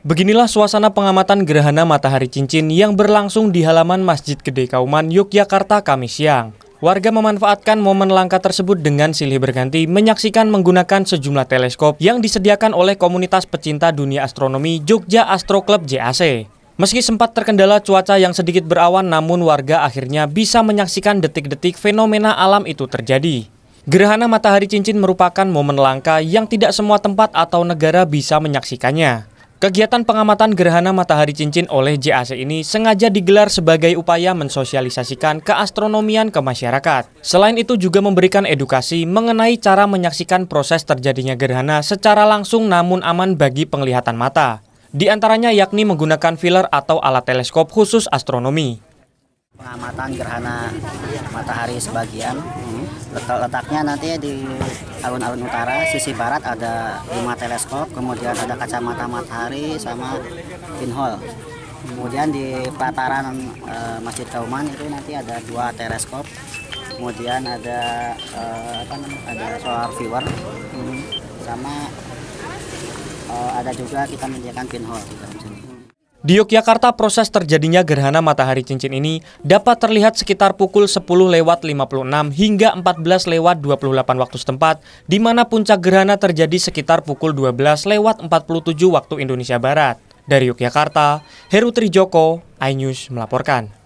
Beginilah suasana pengamatan gerhana matahari cincin yang berlangsung di halaman Masjid Gede Kauman, Yogyakarta, Kamis siang. Warga memanfaatkan momen langka tersebut dengan silih berganti menyaksikan menggunakan sejumlah teleskop yang disediakan oleh komunitas pecinta dunia astronomi Jogja Astro Club JAC. Meski sempat terkendala cuaca yang sedikit berawan, namun warga akhirnya bisa menyaksikan detik-detik fenomena alam itu terjadi. Gerhana matahari cincin merupakan momen langka yang tidak semua tempat atau negara bisa menyaksikannya. Kegiatan pengamatan gerhana matahari cincin oleh JAC ini sengaja digelar sebagai upaya mensosialisasikan keastronomian ke masyarakat. Selain itu juga memberikan edukasi mengenai cara menyaksikan proses terjadinya gerhana secara langsung namun aman bagi penglihatan mata. Di antaranya yakni menggunakan filler atau alat teleskop khusus astronomi pengamatan gerhana matahari sebagian letaknya nanti di alun-alun utara sisi barat ada lima teleskop kemudian ada kacamata matahari sama pinhole kemudian di pelataran e, Masjid Kauman itu nanti ada dua teleskop kemudian ada e, apa namanya ada solar viewer sama e, ada juga kita menyediakan pinhole di dalam sini di Yogyakarta, proses terjadinya gerhana matahari cincin ini dapat terlihat sekitar pukul 10 lewat 56 hingga 14 lewat 28 waktu setempat, di mana puncak gerhana terjadi sekitar pukul 12 lewat 47 waktu Indonesia Barat. Dari Yogyakarta, Heru Trijoko, iNews melaporkan.